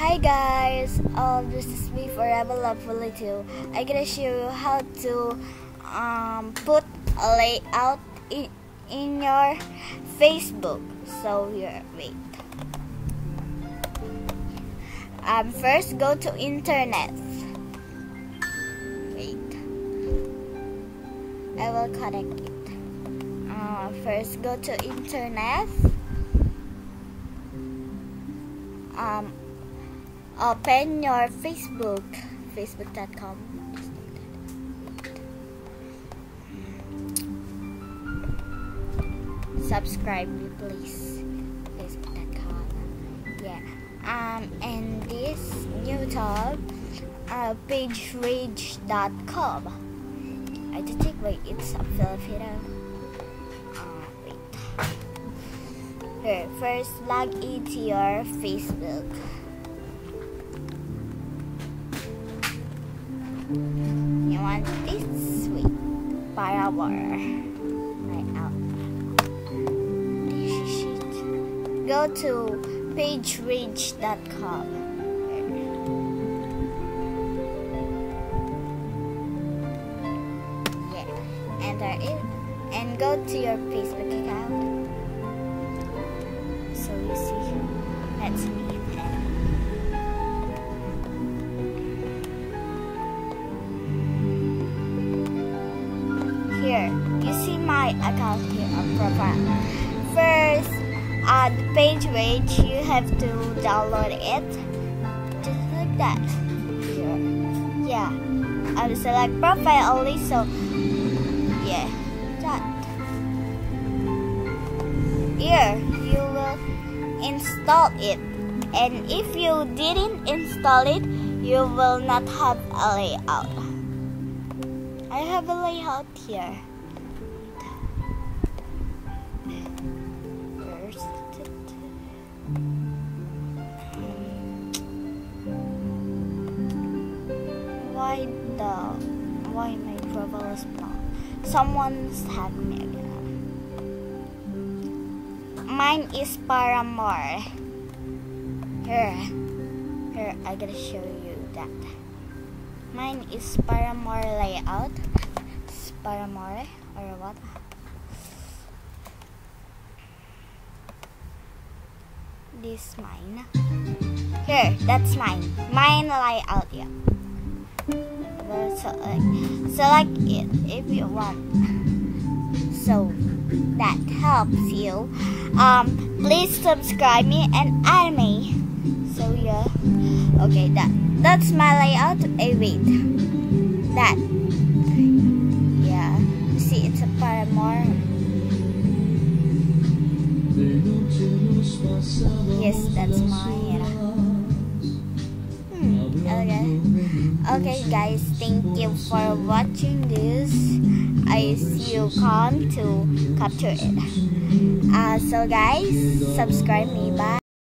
Hi guys, uh, this is me forever lovely too. I'm gonna show you how to um, put a layout in, in your Facebook. So here, wait. Um, first go to internet. Wait, I will connect it. Uh, first go to internet. Um, open your Facebook, facebook.com. Subscribe me, please. Facebook.com. Yeah. Um, and this new uh, pagerage.com. I just think, wait, it's a Filipino. Uh, first log into your Facebook. You want this sweet Paramore. Right out. Go to pagerage.com. Yeah. Enter it and go to your Facebook account. So you see, that's me. Here. You see my account here on profile? First on the page page you have to download it. Just like that. Here. Yeah. I'll select profile only so yeah. That. Here you will install it. And if you didn't install it you will not have a layout I have a layout here. First, why the why my profile is blocked? Someone's tagged me again. Mine is Paramore. Here, here I gotta show you that. Mine is Paramore layout. It's Paramore or what? This mine. Here, that's mine. Mine layout, yeah. Select, select it if you want. So that helps you. Um, please subscribe me and add me. So yeah. Okay, that that's my layout. Hey, wait. That. Yeah. See, it's a Paramore. Yes, that's mine. Hmm, okay. Okay, guys. Thank you for watching this. I see you come to capture it. Uh, so, guys, subscribe me. Bye.